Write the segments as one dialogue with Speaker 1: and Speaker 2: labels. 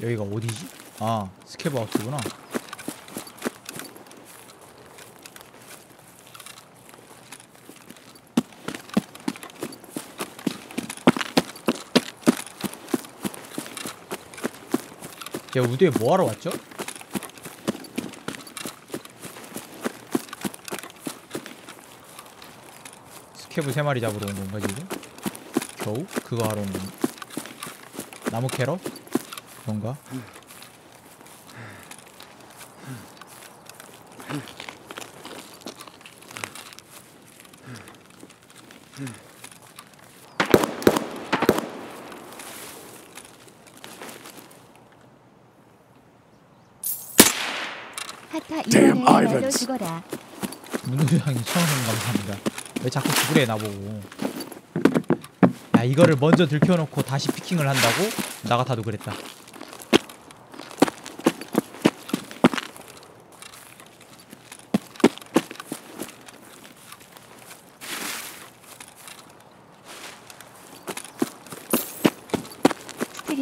Speaker 1: 여기가 어디지? 아 스케브 하우스구나 야 우드에 뭐하러 왔죠? 스케브 3마리 잡으러 온 건가 지금? 겨우? 그거 하러 온 건가? 나무 캐러? 그런가?
Speaker 2: Damn Ivans.
Speaker 1: 문우장이 천원 감사합니다. 왜 자꾸 죽으래 나보고? 야 이거를 먼저 들켜놓고 다시 피킹을 한다고? 나 같아도 그랬다.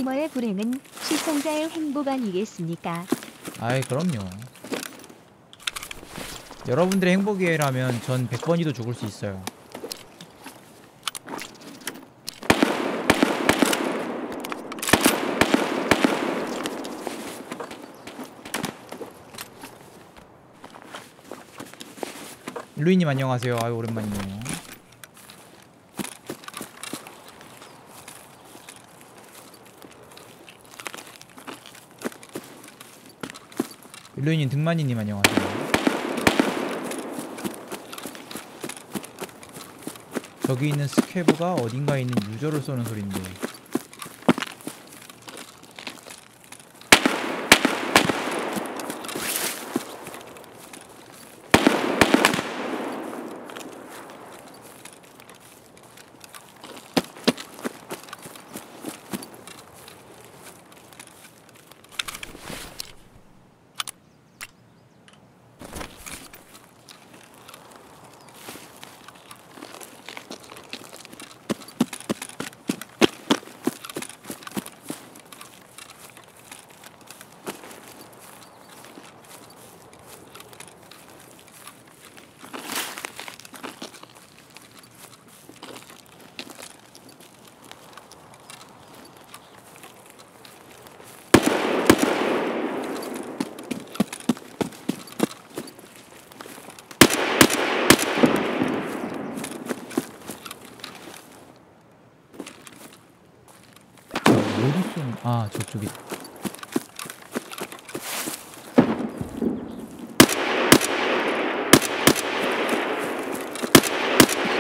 Speaker 3: 스트리머의 불행은 시청자의 행복 아니겠습니까?
Speaker 1: 아이 그럼요. 여러분들의 행복이라면 전 100번이도 죽을 수 있어요. 루이님 안녕하세요. 아유 오랜만이네요. 루이님 등만이님 안녕하세요. 저기 있는 스케브가 어딘가에 있는 유저를 쏘는 소린데 어디 쏘는 아 저쪽이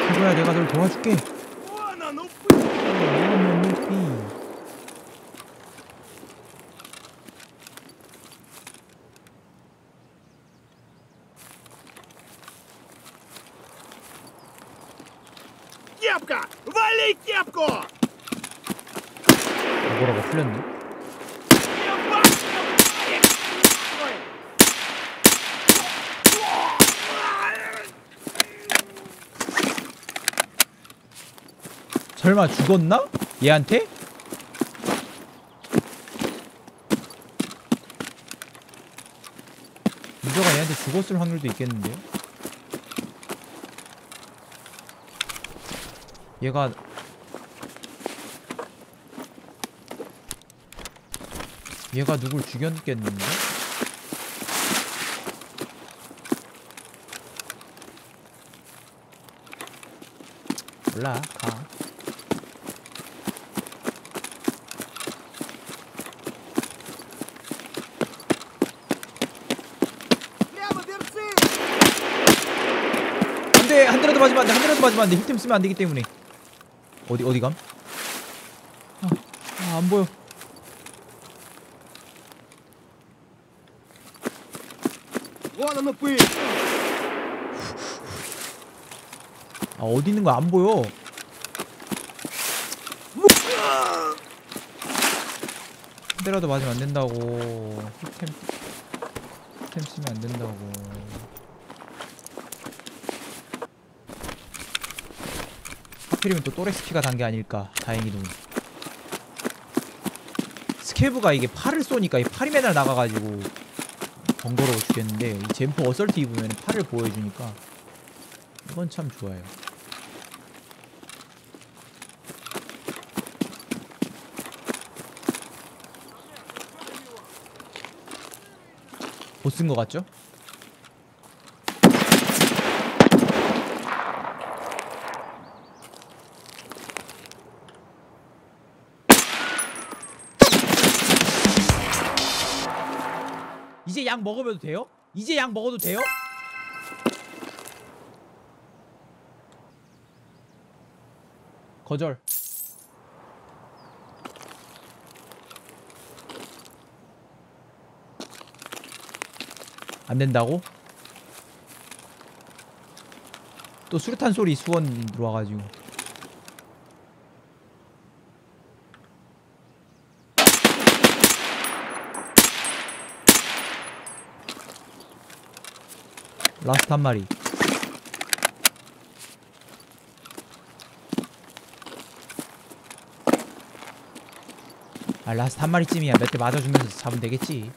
Speaker 1: 스케브야 내가 널 도와줄게 어머 높이
Speaker 2: Кепка! Вали кепку!
Speaker 1: 풀렸네 설마 죽었나? 얘한테? 유저가 얘한테 죽었을 확률도 있겠는데 얘가 얘가 누굴 죽였겠는데? 몰라 가 안돼 한 대라도 맞으면 안돼 한 대라도 맞으면 안돼 힐템 쓰면 안되기 때문에 어디 어디 감? 아, 아 안보여
Speaker 2: 나 높이.
Speaker 1: 아 어디 있는 거 안 보여. 때라도 맞으면 안 된다고. 휘템 휘템 쓰면 안 된다고. 하필이면 또 또렉스키가 단 게 아닐까. 다행히도. 스케브가 이게 팔을 쏘니까 이 팔이 맨날 나가가지고 번거로워 죽겠는데 이 젠포 어설트 입으면 팔을 보여주니까 이건 참 좋아요. 것 같죠? 약 먹으면 돼요? 이제 약 먹어도 돼요? 거절. 안 된다고? 또 수류탄 소리 수원 들어와가지고 라스트 한 마리. 아 라스트 한 마리쯤이야. 몇 대 맞아 주면서 잡으면 되겠지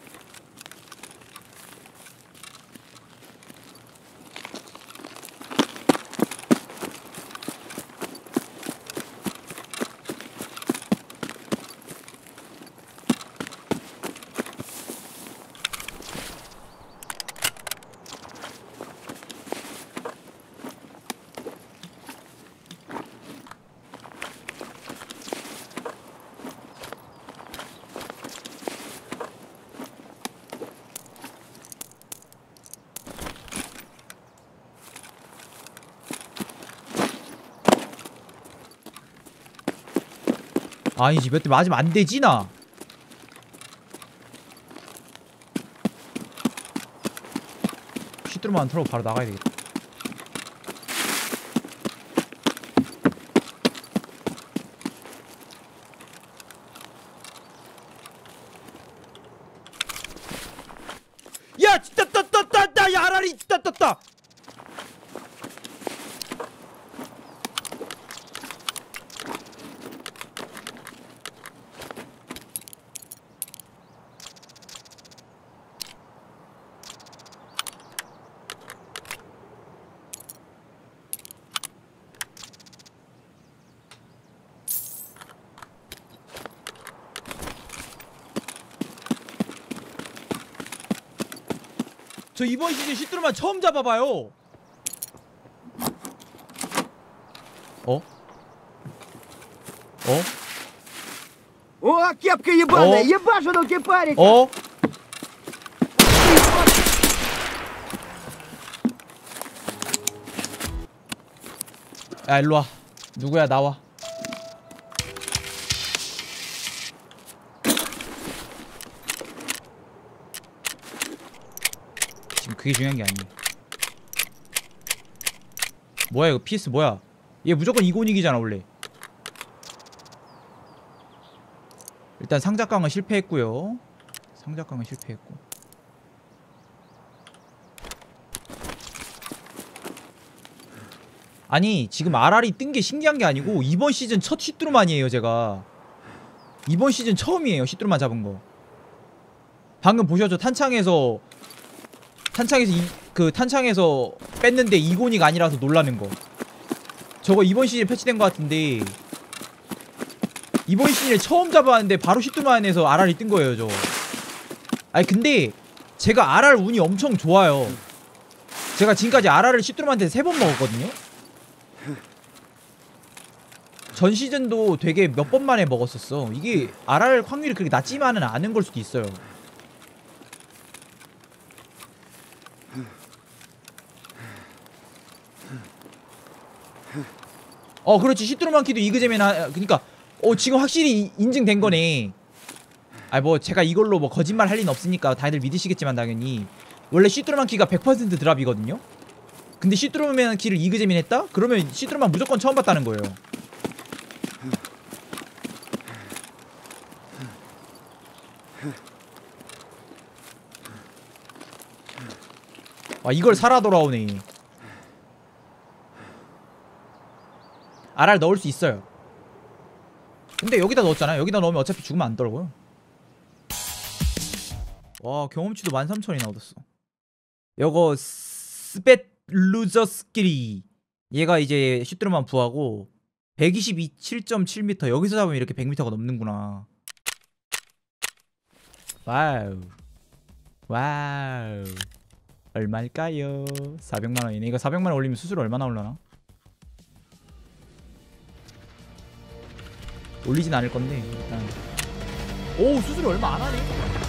Speaker 1: 아니지 몇 대 맞으면 안 되지 나. 시트로만 털고 바로 나가야 되겠다 야 진짜 따따따따 야 아라리 진짜 따따 저 이번 시즌 시트로만 처음 잡아봐요. 어? 어?
Speaker 2: О, кепка ебаная!
Speaker 1: О.
Speaker 2: Ебашу кипарика!
Speaker 1: 어? 야 일로 와. 누구야 나와. 그게 중요한 게 아니야. 뭐야 이거 PS 뭐야? 얘 무조건 이곤익이잖아 원래. 일단 상작강은 실패했고요. 상작강은 실패했고. 아니 지금 RR이 뜬 게 신기한 게 아니고 이번 시즌 첫 시트루만이에요 제가. 이번 시즌 처음이에요 시트루만 잡은 거. 방금 보셨죠 탄창에서 탄창에서 이, 그 탄창에서 뺐는데 이곤이가 아니라서 놀라는 거. 저거 이번 시즌 패치된 거 같은데 이번 시즌에 처음 잡았는데 바로 시트만에서 RR이 뜬 거예요, 저. 아니 근데 제가 RR 운이 엄청 좋아요. 제가 지금까지 RR을 시트만한테 세 번 먹었거든요. 전 시즌도 되게 몇 번 만에 먹었었어. 이게 RR 확률이 그렇게 낮지만은 않은 걸 수도 있어요. 어 그렇지. 시트로만키도 이그제면 하 그니까 어 지금 확실히 이- 인증된 거네. 아 뭐 제가 이걸로 뭐 거짓말 할 리는 없으니까 다들 믿으시겠지만 당연히. 원래 시트로만키가 100% 드랍이거든요? 근데 시트로만키를 이그제민 했다? 그러면 시트로만 무조건 처음 봤다는 거예요 아 이걸 살아 돌아오네. RR 넣을 수 있어요. 근데 여기다 넣었잖아요. 여기다 넣으면 어차피 죽으면 안 떨고요. 와 경험치도 13,000이나 얻었어. 요거 스펫루저스키리. 얘가 이제 슈트로만 부하고 122 7.7m 여기서 잡으면 이렇게 100m가 넘는구나. Wow. Wow 얼마일까요? 400만원이네. 이거 400만원 올리면 수수료 얼마나 올라나? 올리진 않을 건데 일단. 오 수수료 얼마 안 하네